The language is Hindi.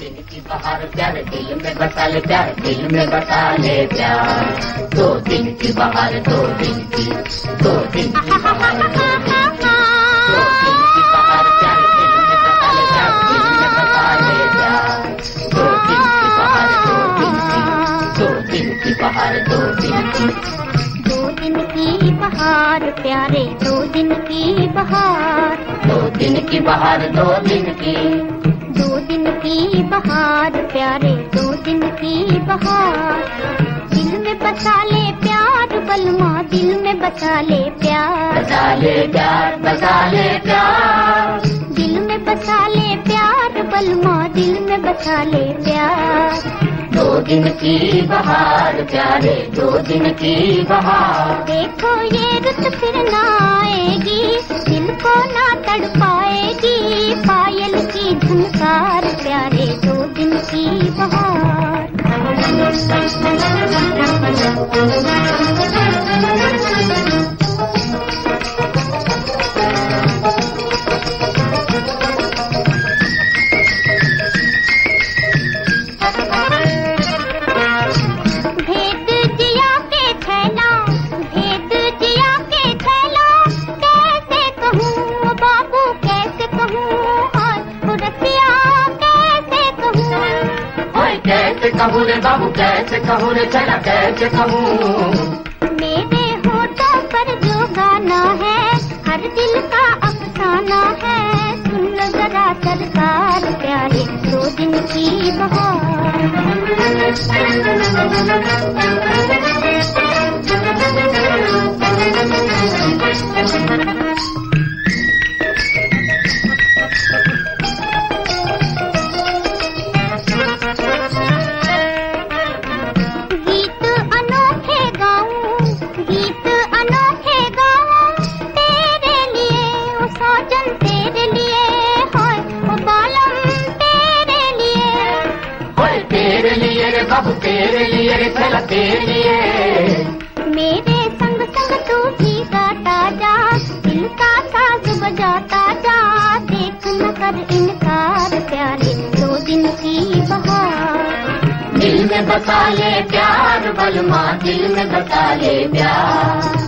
दिन की बहार प्यार, दिल में बसा ले प्यार, दिल में बसा ले प्यार। दो दिन की बहार, दो दिन की, दो दिन की बहार। दो दिन बहार प्यारे दो दिन की बहार। दो दिन की बहार दो दिन की। दो दिन की बहार प्यारे दो दिन की बहार। दिल में बसा ले प्यार बलमा दिल में बसा ले प्यार। बसा ले प्यार बसा ले प्यार। दिल में बसा ले प्यार बलमा दिल में बसा ले प्यार। दो दिन की बहार प्यारे दो दिन की बहार। देखो ये रुत फिर ना आएगी दिल को ना तड़ पाएगी पायल की धनकार प्यारे दो दिन की बहार। कैसे कहूँ रे बाबू कैसे कहूँ रे, चला कैसे कहूँ। मेरे होठों पर जो गाना है, हर दिल का अफसाना है। सुन जरा सरकार प्यारे, दो दिन की बहार। लिए बाबू तेरे लिए रे तेरे लिए। मेरे संग संग तू भी गाता जा दिल का साज बजाता जा। देख न कर इनकार प्यारे दो दिन की बहार। दिल में बता ले प्यार बलमा दिल में बता ले प्यार।